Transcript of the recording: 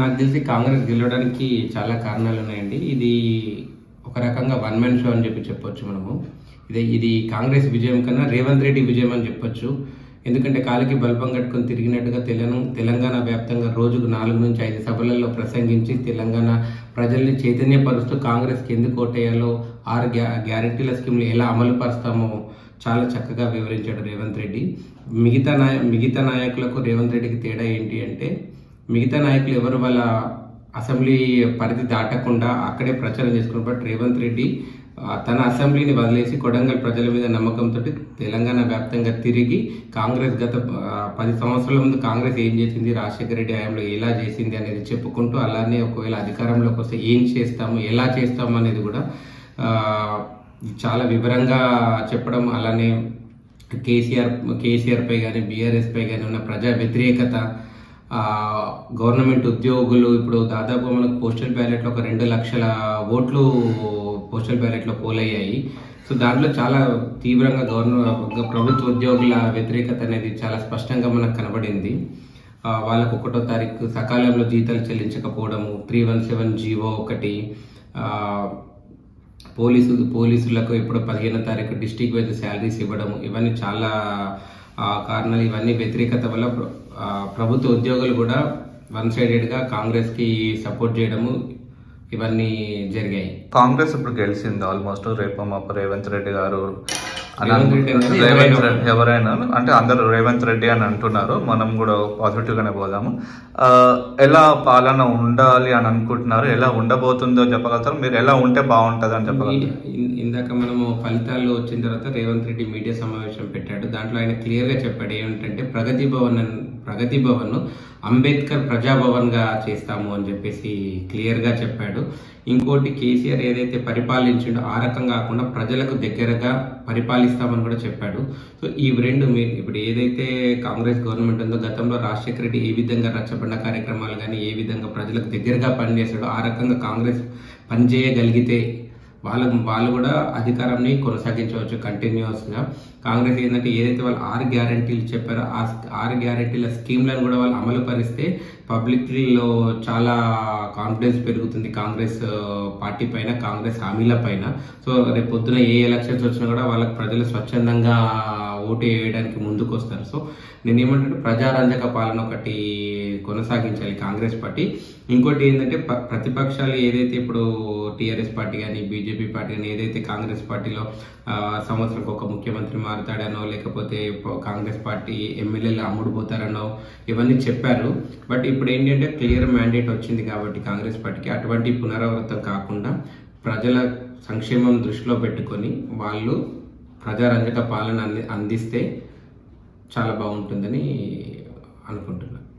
నాకు తెలిసి కాంగ్రెస్ గెలవడానికి చాలా కారణాలు ఉన్నాయండి. ఇది ఒక రకంగా వన్ మ్యాన్ షో అని చెప్పి చెప్పొచ్చు మనము. ఇది ఇది కాంగ్రెస్ విజయం కన్నా రేవంత్ రెడ్డి విజయం అని చెప్పొచ్చు. ఎందుకంటే కాలికి బల్బం కట్టుకొని తిరిగినట్టుగా తెలంగాణ తెలంగాణ వ్యాప్తంగా రోజుకు నాలుగు నుంచి ఐదు సభలలో ప్రసంగించి తెలంగాణ ప్రజల్ని చైతన్యపరుస్తూ కాంగ్రెస్కి ఎందుకు ఓటేయాలో ఆరు గ్యా గ్యారెంటీల స్కీమ్లు ఎలా అమలు పరుస్తామో చాలా చక్కగా వివరించాడు రేవంత్ రెడ్డి. మిగతా నాయ మిగతా నాయకులకు రేవంత్ రెడ్డికి తేడా ఏంటి అంటే మిగతా నాయకులు ఎవరు వాళ్ళ అసెంబ్లీ పరిధి దాటకుండా అక్కడే ప్రచారం చేసుకున్నప్పుడు బట్ రేవంత్ రెడ్డి తన అసెంబ్లీని వదిలేసి కొడంగల్ ప్రజల మీద నమ్మకంతో తెలంగాణ వ్యాప్తంగా తిరిగి కాంగ్రెస్ గత పది సంవత్సరాల ముందు కాంగ్రెస్ ఏం చేసింది రాజశేఖర రెడ్డి హయాంలో ఎలా చేసింది అనేది చెప్పుకుంటూ అలానే ఒకవేళ అధికారంలోకి వస్తే ఏం చేస్తాము ఎలా చేస్తాము అనేది కూడా చాలా వివరంగా చెప్పడం అలానే కేసీఆర్ కేసీఆర్పై కానీ బీఆర్ఎస్పై కానీ ఉన్న ప్రజా వ్యతిరేకత గవర్నమెంట్ ఉద్యోగులు ఇప్పుడు దాదాపు మనకు పోస్టల్ బ్యాలెట్లో ఒక రెండు లక్షల ఓట్లు పోస్టల్ బ్యాలెట్లో పోలయ్యాయి. సో దాంట్లో చాలా తీవ్రంగా గవర్నమెంట్ ప్రభుత్వ ఉద్యోగుల వ్యతిరేకత అనేది చాలా స్పష్టంగా మనకు కనబడింది. వాళ్ళకు ఒకటో తారీఖు సకాలంలో జీతాలు చెల్లించకపోవడము త్రీ వన్ సెవెన్ జీవో ఒకటి పోలీసు పోలీసులకు ఇప్పుడు పదిహేనో తారీఖు డిస్టిక్ వైజ్ శాలరీస్ ఇవ్వడం ఇవన్నీ చాలా కారణాలు ఇవన్నీ వ్యతిరేకత వల్ల ప్రభుత్వ ఉద్యోగులు కూడా వన్ సైడెడ్గా కాంగ్రెస్కి సపోర్ట్ చేయడము ఇవన్నీ జరిగాయి. కాంగ్రెస్ ఇప్పుడు గెలిచింది ఆల్మోస్ట్ రేపు మాపు రేవంత్ రెడ్డి గారు రేవంత్ రెడ్డి ఎవరైనా అంటే అందరూ రేవంత్ రెడ్డి అని అంటున్నారు. మనం కూడా పాజిటివ్ గానే పోదాము. ఎలా పాలన ఉండాలి అని అనుకుంటున్నారు? ఎలా ఉండబోతుందో చెప్పగలుగుతారు? మీరు ఎలా ఉంటే బాగుంటది అని చెప్పగలుగుతారు? ఇందాక మనము ఫలితాలు వచ్చిన తర్వాత రేవంత్ రెడ్డి మీడియా సమావేశం పెట్టాడు. దాంట్లో ఆయన క్లియర్గా చెప్పాడు ఏమిటంటే ప్రగతి భవన్ ప్రగతి భవన్ అంబేద్కర్ ప్రజాభవన్గా చేస్తాము అని చెప్పేసి క్లియర్గా చెప్పాడు. ఇంకోటి కేసీఆర్ ఏదైతే పరిపాలించిండో ఆ రకం కాకుండా ప్రజలకు దగ్గరగా పరిపాలిస్తామని కూడా చెప్పాడు. సో ఈ రెండు మీరు ఇప్పుడు ఏదైతే కాంగ్రెస్ గవర్నమెంట్ ఉందో గతంలో రాజశేఖర రెడ్డి ఏ విధంగా రచ్చబండ కార్యక్రమాలు కానీ ఏ విధంగా ప్రజలకు దగ్గరగా పనిచేశాడో ఆ రకంగా కాంగ్రెస్ పనిచేయగలిగితే వాళ్ళ వాళ్ళు కూడా అధికారాన్ని కొనసాగించవచ్చు కంటిన్యూస్గా కాంగ్రెస్ ఏంటంటే ఏదైతే వాళ్ళు ఆరు గ్యారంటీలు చెప్పారో ఆ ఆరు గ్యారంటీల స్కీమ్లను కూడా వాళ్ళు అమలు పరిస్తే పబ్లిక్లో చాలా కాన్ఫిడెన్స్ పెరుగుతుంది కాంగ్రెస్ పార్టీ పైన కాంగ్రెస్ హామీల పైన. సో రేపు పొద్దున ఏ ఎలక్షన్స్ వచ్చినా కూడా వాళ్ళకి ప్రజలు స్వచ్ఛందంగా ఓటు వేయడానికి ముందుకు వస్తారు సో నేను ఏమంటే ప్రజారంజక పాలన ఒకటి కొనసాగించాలి కాంగ్రెస్ పార్టీ. ఇంకోటి ఏంటంటే ప- ప్రతిపక్షాలు ఏదైతే ఇప్పుడు టీఆర్ఎస్ పార్టీ కానీ బీజేపీ పార్టీ కానీ ఏదైతే కాంగ్రెస్ పార్టీలో సంవత్సరంకి ఒక ముఖ్యమంత్రి మారుతాడనో లేకపోతే కాంగ్రెస్ పార్టీ ఎమ్మెల్యేలు అమ్ముడుపోతారనో ఇవన్నీ చెప్పారు. బట్ ఇప్పుడు ఏంటంటే క్లియర్ మ్యాండేట్ వచ్చింది కాబట్టి కాంగ్రెస్ పార్టీకి. అటువంటి పునరావృతం కాకుండా ప్రజల సంక్షేమం దృష్టిలో పెట్టుకొని వాళ్ళు ప్రజారంజక పాలన అంది అందిస్తే చాలా బాగుంటుందని అనుకుంటున్నాను